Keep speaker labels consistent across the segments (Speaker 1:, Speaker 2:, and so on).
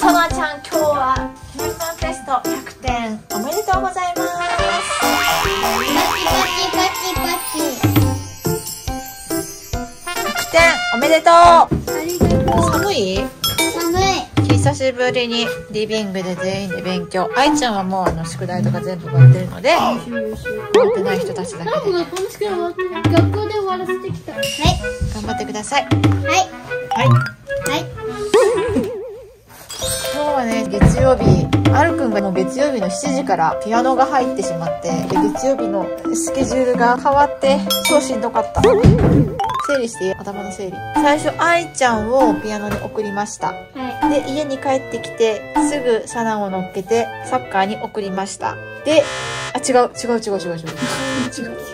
Speaker 1: さなちゃん今日は天文テスト100点おめでとうございます。100点おめでとう。寒い久しぶりにリビングで全員で勉強愛ちゃんはもう。あの宿題とか全部終わってるので終わってない人たちだけで
Speaker 2: 学校で終わらせてきたはい
Speaker 1: 頑張ってください
Speaker 2: はい
Speaker 1: はい
Speaker 2: はい
Speaker 1: 月曜日あるくんがもう月曜日の7時からピアノが入ってしまってで月曜日のスケジュールが変わって超しんどかった。整理して頭の整理。最初愛ちゃんをピアノに送りました。
Speaker 2: はい。
Speaker 1: で家に帰ってきてすぐサナを乗っけてサッカーに送りましたであ違う違う違う違う違う違う違う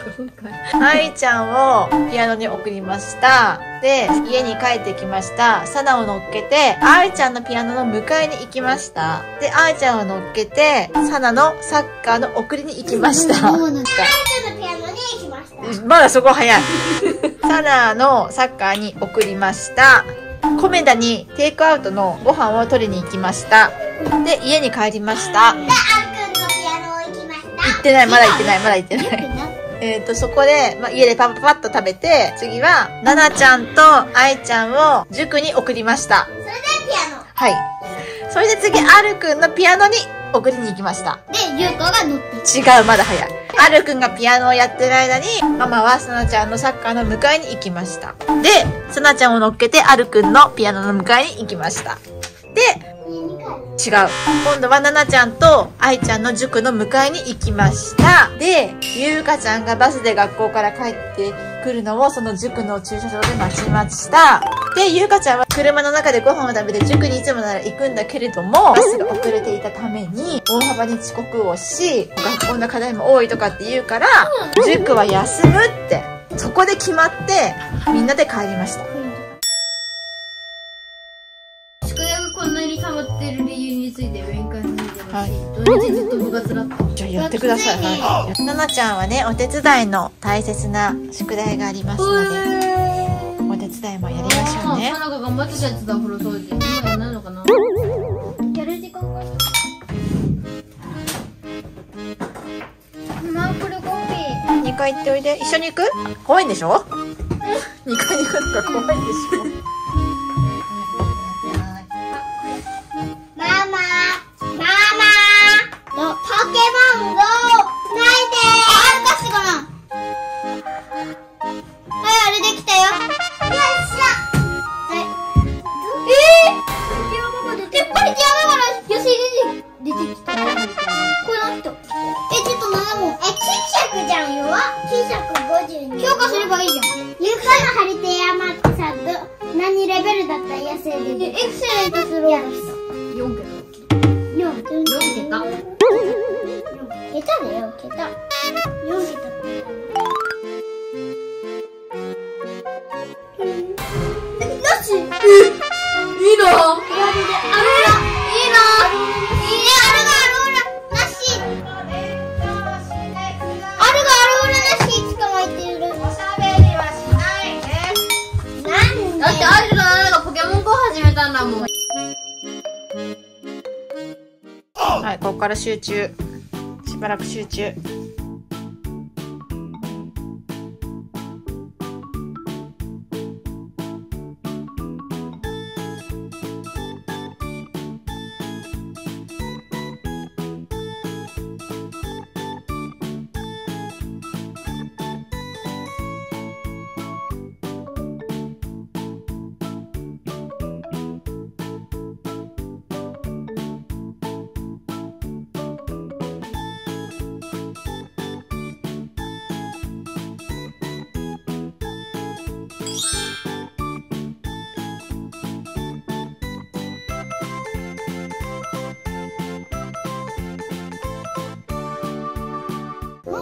Speaker 1: 愛ちゃんをピアノに送りましたで家に帰ってきましたサナを乗っけて愛ちゃんのピアノの迎えに行きましたで愛ちゃんを乗っけてサナのサッカーの送りに行きました
Speaker 2: そうなんだ
Speaker 3: ピアノに行きました。
Speaker 1: まだそこ早い。サナのサッカーに送りました。コメダにテイクアウトのご飯を取りに行きました。で、家に帰りました。行。ってない、まだ行ってない、まだ行ってない。えっと、そこで、まあ、家でパパパッと食べて、次は、ナナちゃんとアイちゃんを塾に送りました。
Speaker 3: それでピアノ。
Speaker 1: はい。それで次、アルくんのピアノに送りに行きました。
Speaker 2: でゆうこが乗って
Speaker 1: 違う、まだ早い。あるくんがピアノをやってる間に、ママはさなちゃんのサッカーの迎えに行きました。で、さなちゃんを乗っけて、あるくんのピアノの迎えに行きました。で。違う。今度はななちゃんと愛ちゃんの塾の迎えに行きました。で、ゆうかちゃんがバスで学校から帰ってくるのをその塾の駐車場で待ちました。で、ゆうかちゃんは車の中でご飯を食べて塾にいつもなら行くんだけれども、バスが遅れていたために大幅に遅刻をし、学校の課題も多いとかって言うから、塾は休むって、そこで決まって、みんなで帰りました。じゃあやってください。はい。ななちゃんはね、お手伝いの大切な宿題がありますので、お手伝いもやりましょうね
Speaker 2: あ。なんか頑張ってたやつだ風呂掃除今やんないのかな
Speaker 3: やる時間が。
Speaker 2: マークルコピ
Speaker 1: 2回行っておいで。一緒に行く？怖いんでしょ ?2 回行くのが怖いんでしょ
Speaker 3: 尺52。
Speaker 2: 強化すればいいじゃん。
Speaker 3: ゆかのハリテヤマってさ、ど、何レベルだった？ら野生で
Speaker 2: でエクセレントする
Speaker 3: や
Speaker 2: 4桁。
Speaker 3: 4
Speaker 2: 4桁
Speaker 3: 桁。だよ、桁。4桁。ってだ
Speaker 2: もん
Speaker 1: はい、ここから集中。しばらく集中。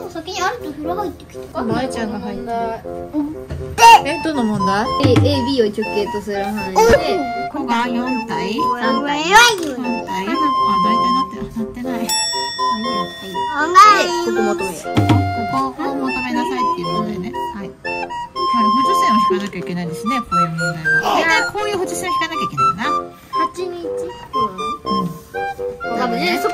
Speaker 3: もう先にあると風呂入ってきた。
Speaker 1: まいちゃんが入ってる。え、どの問題
Speaker 2: ？A、A、B を直径とする範囲で
Speaker 1: こが4体
Speaker 2: ？3体
Speaker 1: 3体あ、大体なってる。なってない。
Speaker 2: ここ求める
Speaker 1: ここを求めなさいっていう問題ね。はい。はい、補助線を引かなきゃいけないですね、こういう問題は。大体こういう補助線を引かなきゃいけないかな。
Speaker 2: 8に1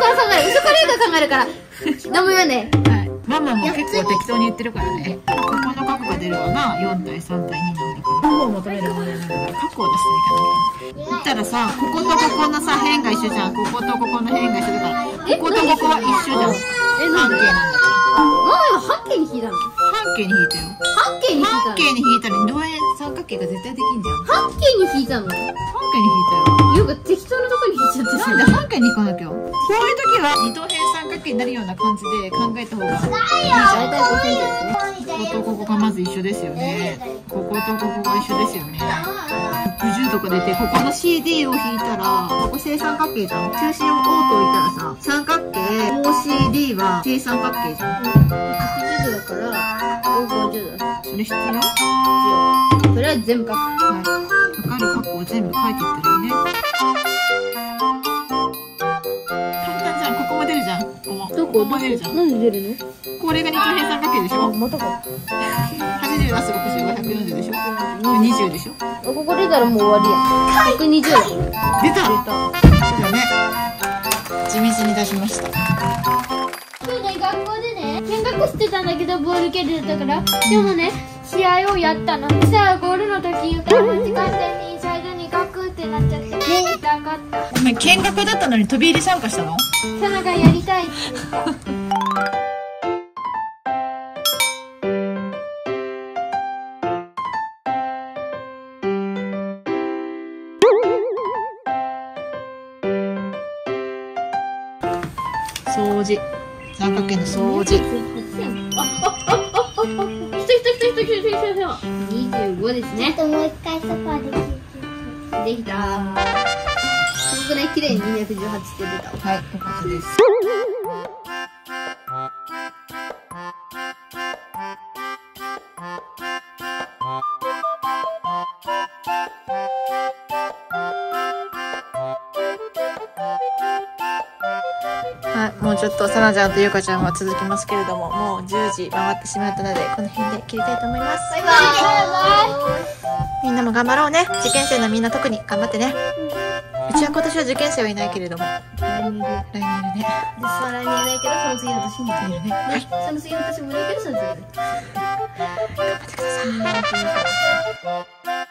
Speaker 2: から考える。後ろから言うから考えるから。どうも言わね
Speaker 1: はい。ママも結構適当に言ってるからね。ここの角が出るわな。4対3対2なんだから。角を求める問題なんだから、角を出していかなきゃいったらさ、こことここのさ、辺が一緒じゃん。こことここの辺が一緒だから。こことここは一緒じゃん。
Speaker 2: え、
Speaker 1: 半径なんだか
Speaker 2: ママ今半径に引いたの
Speaker 1: ら。半径に引いたよ。
Speaker 2: 半径に引いたの
Speaker 1: 半径に引いたら二等辺三角形が絶対できんじゃん。
Speaker 2: 半径に引いたの
Speaker 1: 半径に引いたよ。
Speaker 2: ゆうか適当なとこに引いちゃって
Speaker 1: なんで半径に引かなきゃ。こういう時は二等になるような感じで考えた方がいいじゃん。
Speaker 2: 大体5センチですね。
Speaker 1: こことここがまず一緒ですよね。こことここが一緒ですよね。60度が出て、ここの CD を引いたら、ここ正三角形じゃん。中心を O と置いたらさ、三角形 OCD は正三角形じゃん。
Speaker 2: 80度だから、50度。
Speaker 1: それ必要はい。
Speaker 2: それは全部書く。
Speaker 1: かかる角を全部書いていったらいいね。ここ出るじゃん。
Speaker 2: なんで出る
Speaker 1: これが二等辺三角形でしょ？
Speaker 2: のまたか。
Speaker 1: ?80 は60、140でしょ ?20 でしょ？
Speaker 2: ここ出たらもう終わりや。120だ。
Speaker 1: 出た
Speaker 2: 出た。
Speaker 1: そうだね。地道に出しました。
Speaker 3: 今日ね、学校でね、見学してたんだけど、ボール蹴れたから。でもね、試合をやったの。そしたらゴールの時、かった。
Speaker 1: お前見学だったのに飛び入り参加したの？
Speaker 3: サナがやりたい。
Speaker 1: 掃除。三角形の掃除。
Speaker 2: あ、あ、あ、あ、あ、あ、来た来た来た来た来た来た来た。25ですね。
Speaker 3: ともう一回ソファーで
Speaker 2: できた。くね、綺麗に218って出たわ。
Speaker 1: はい、よかったです。はい、もうちょっとさなちゃんとゆかちゃんは続きますけれども、もう10時回ってしまったので、この辺で切りたいと思います。
Speaker 3: バイバイ
Speaker 1: みんなも頑張ろうね。受験生のみんな特に頑張ってね。うちは今年は受験生はいないけれども、来
Speaker 2: 来年いる。
Speaker 1: 年いるね。
Speaker 2: で、さらにいないけど、その次の年にいる。
Speaker 1: ね。はい、
Speaker 2: その次の年もいないけど、その次。頑張ってください